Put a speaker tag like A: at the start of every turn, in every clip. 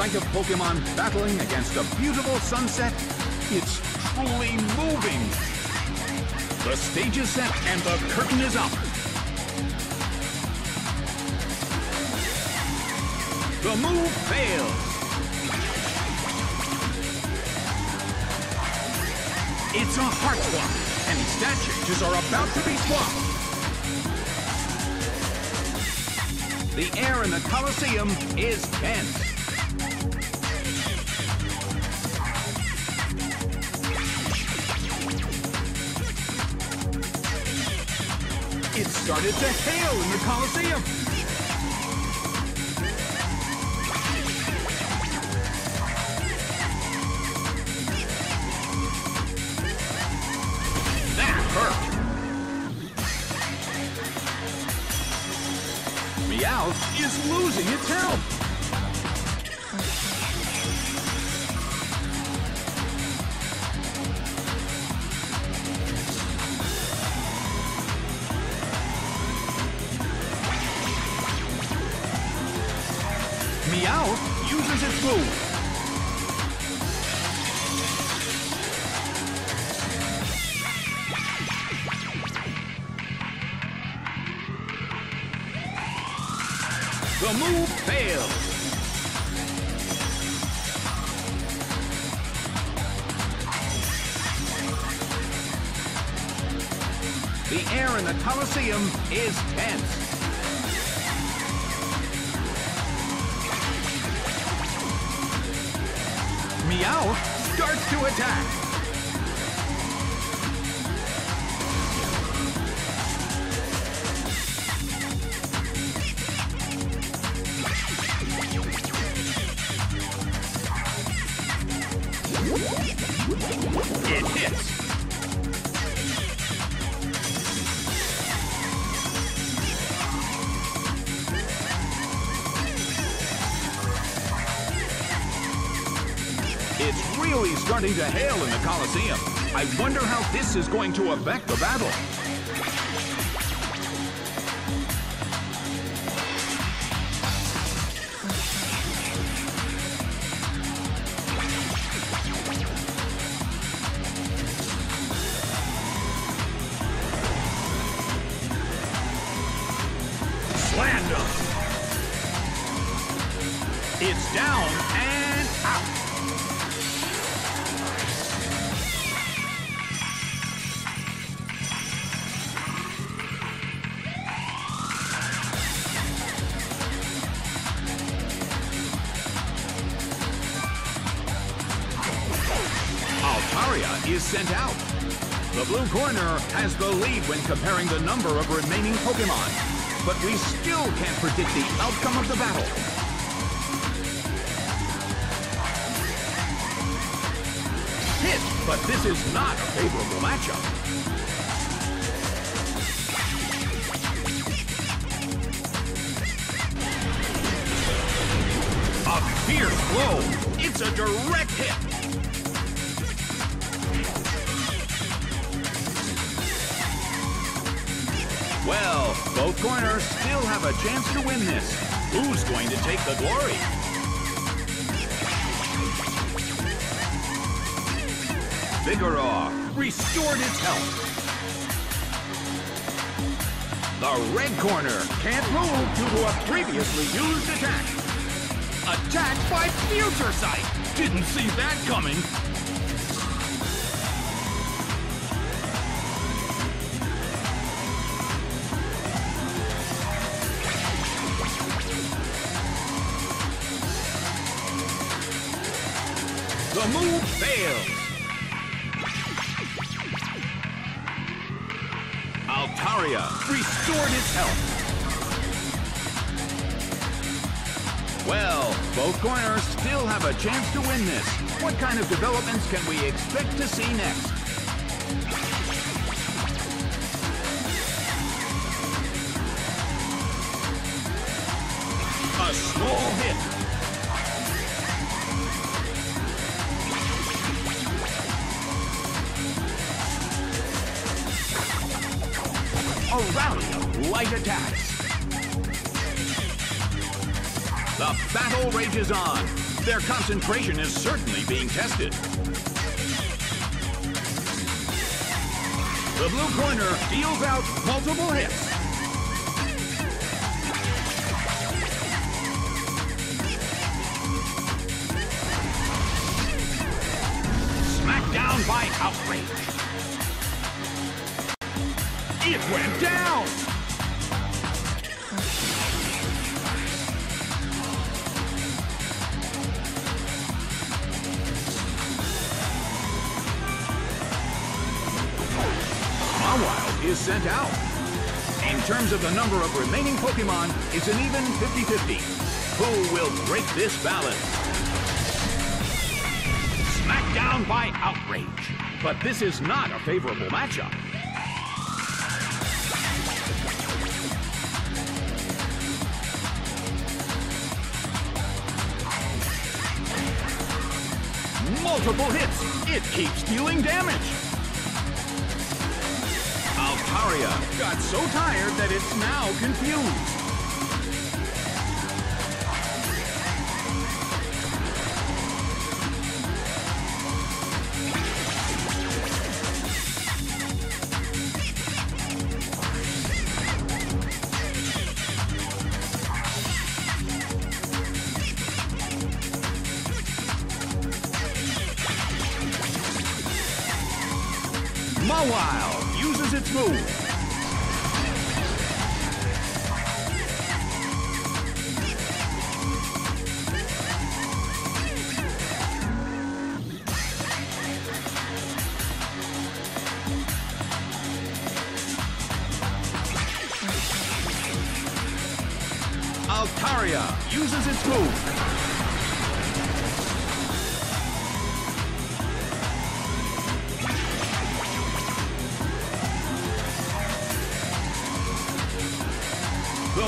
A: The sight of Pokemon battling against a beautiful sunset, it's truly moving. The stage is set and the curtain is up. The move fails. It's a heart swap, and stat changes are about to be swapped. The air in the Coliseum is tense. Started to hail in the Coliseum. Meowth Meowth starts to attack. This is going to affect the battle. Is sent out. The blue corner has the lead when comparing the number of remaining Pokemon. But we still can't predict the outcome of the battle. Hit, but this is not a favorable matchup. A fierce blow. It's a direct hit. Well, both corners still have a chance to win this. Who's going to take the glory? Vigoroth restored its health. The red corner can't move due to a previously used attack. Attacked by Future Sight! Didn't see that coming. Well, both corners still have a chance to win this. What kind of developments can we expect to see next? A small hit. A rally of light attacks. The battle rages on. Their concentration is certainly being tested. The blue corner deals out multiple hits. Smacked down by outrage. It went down! Is sent out. In terms of the number of remaining Pokemon, it's an even 50-50. Who will break this balance? Smacked down by outrage. But this is not a favorable matchup. Multiple hits. It keeps dealing damage. Got so tired that it's now confused. Mawile its move.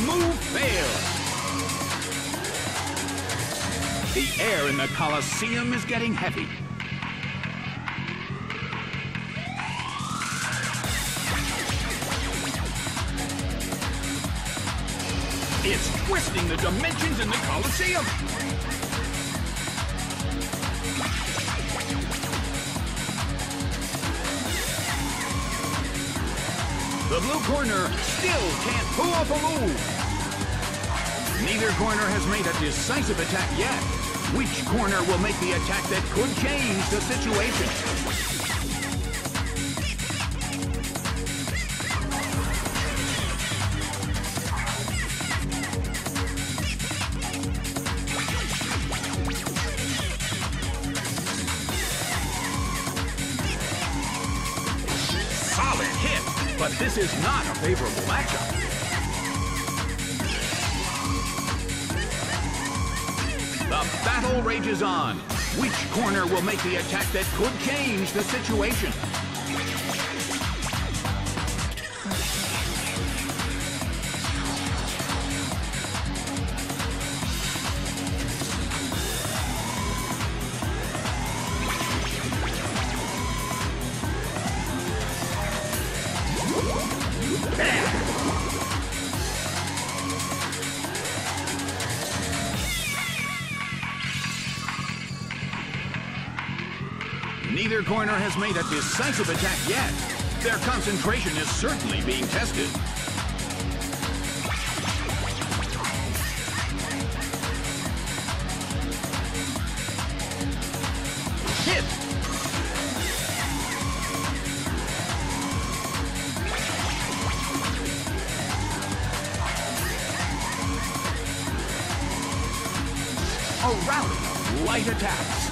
A: Move fails. The air in the Colosseum is getting heavy. It's twisting the dimensions in the Colosseum. The blue corner still can't pull off a move. Neither corner has made a decisive attack yet. Which corner will make the attack that could change the situation? But this is not a favorable matchup. The battle rages on. Which corner will make the attack that could change the situation? Corner has made a decisive attack yet. Their concentration is certainly being tested. A rally of light attacks.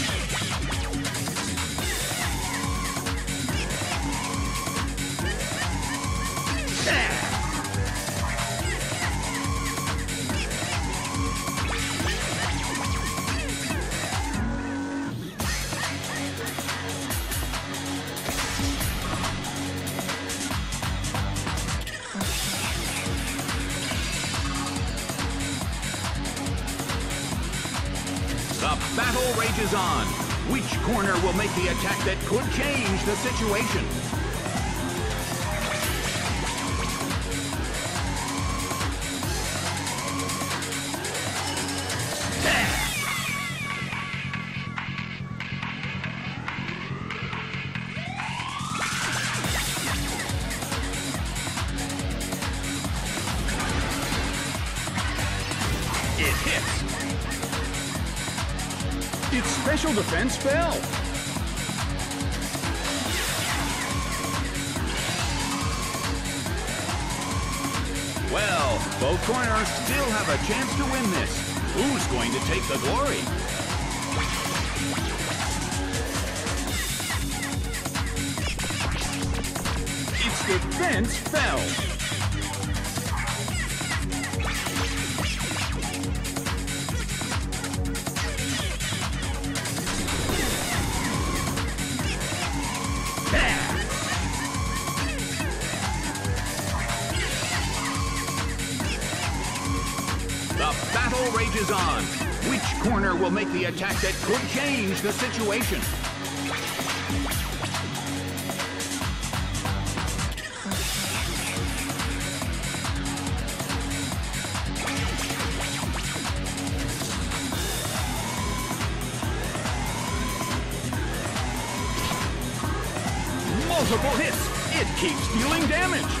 A: The battle rages on. Which corner will make the attack that could change the situation? Well, both corners still have a chance to win this. Who's going to take the glory? Its defense fell. Rages on. Which corner will make the attack that could change the situation? Multiple hits. It keeps dealing damage.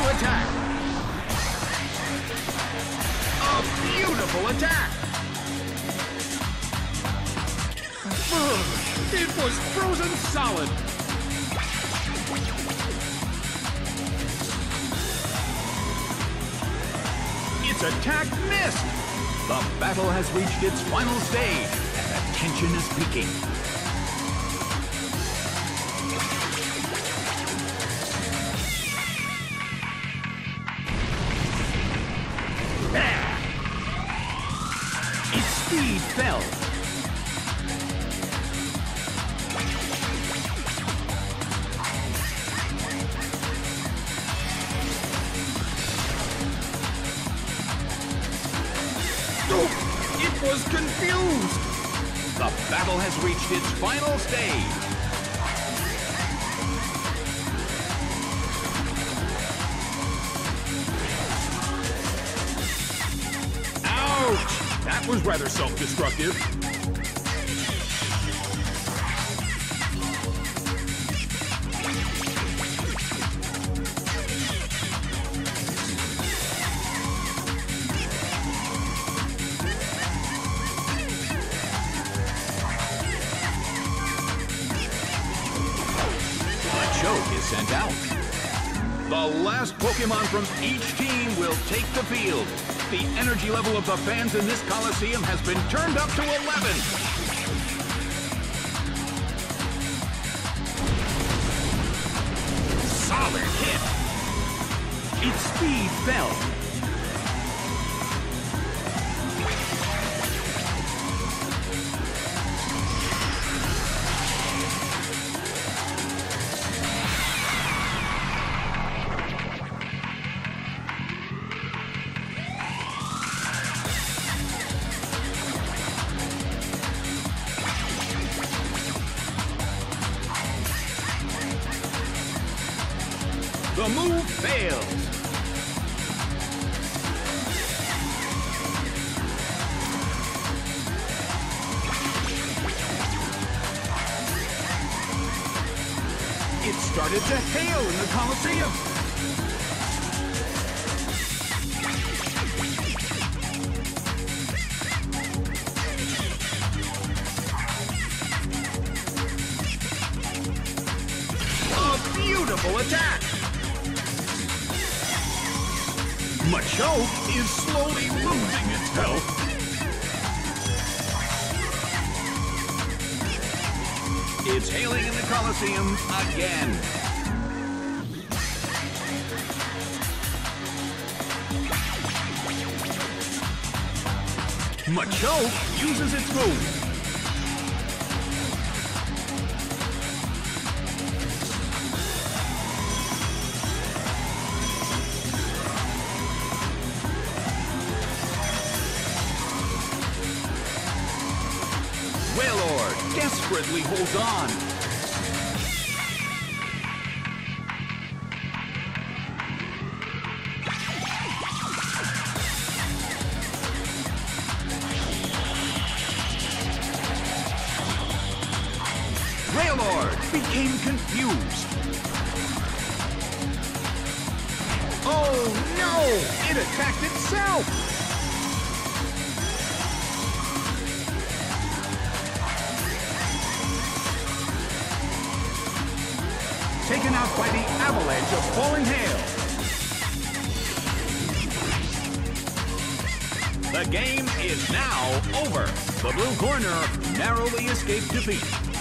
A: To attack. A beautiful attack. It was frozen solid. Its attack missed. The battle has reached its final stage, and the tension is peaking. Confused. The battle has reached its final stage. Ouch! That was rather self-destructive. Is sent out. The last Pokemon from each team will take the field. The energy level of the fans in this Coliseum has been turned up to 11. Solid hit. Its speed fell. The move fails. It started to hail in the Coliseum. Machoke is slowly losing its health. It's hailing in the Coliseum again. Machoke uses its move. Desperately on. Wailord became confused. Oh no! It attacked itself! Narrowly escaped defeat.